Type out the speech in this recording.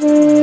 Música